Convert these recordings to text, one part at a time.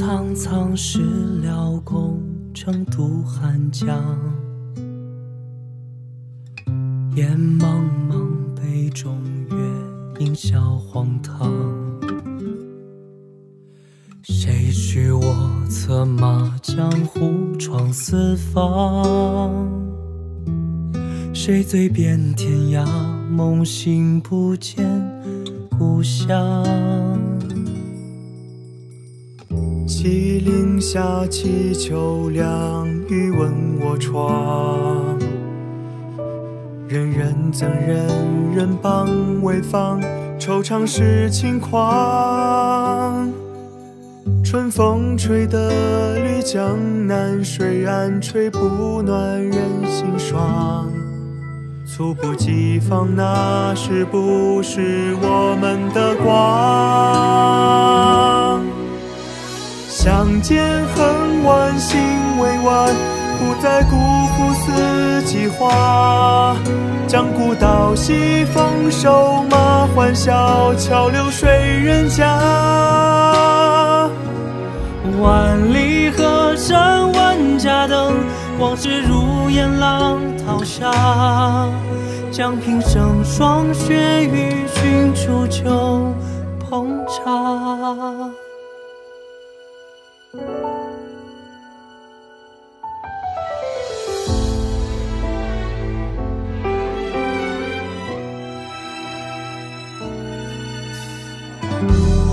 苍苍，事了宫城渡汉江。烟茫茫，杯中月，映笑荒唐。谁许我策马江湖闯四方？谁醉遍天涯，梦醒不见故乡。西岭下，祈秋凉，欲问我窗。人人憎，人人帮，为防惆怅是轻狂。春风吹得绿江南，水岸吹不暖人心霜。猝不及防，那是不是我们的光？相见恨晚，心未晚，不再辜负四季花。将古道西，风瘦马，欢笑桥流水人家。万里河山万家灯，往事如烟浪淘沙。将平生霜雪与君煮酒烹茶。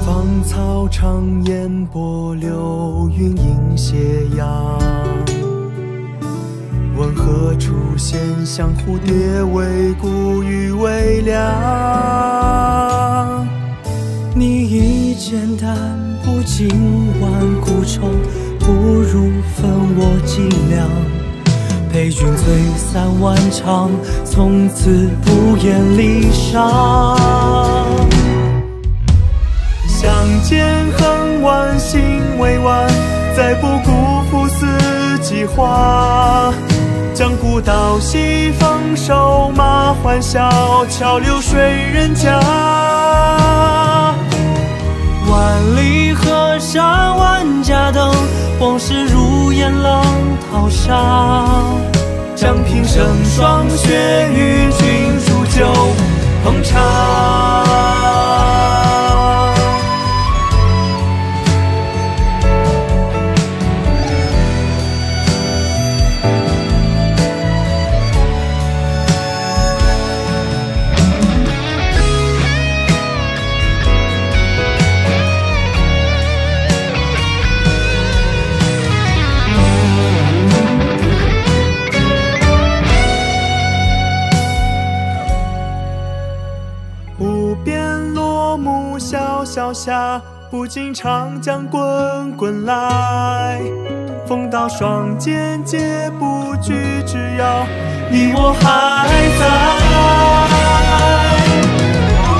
芳草长烟波，流云映斜阳。问何处闲向蝴蝶为孤鱼为粮？你一简单，不尽万古愁，不如分我几两。陪君醉三万场，从此不言离殇。相见恨晚，心未晚，再不辜负四季花。将古道西，风瘦马，欢笑桥流水人家。万里河山万家灯，往事如烟浪淘沙。将平生霜雪与君煮酒烹茶。萧萧下，不尽长江滚滚来。风刀霜剑皆不惧，只要你我还在。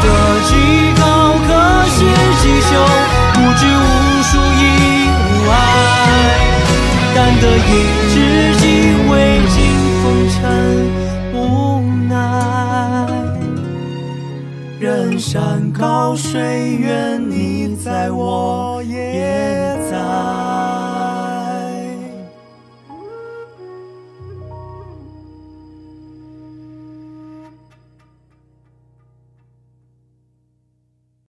得几高，可写几休，不知无数亦无爱。但得一知任山高水远你在我也在。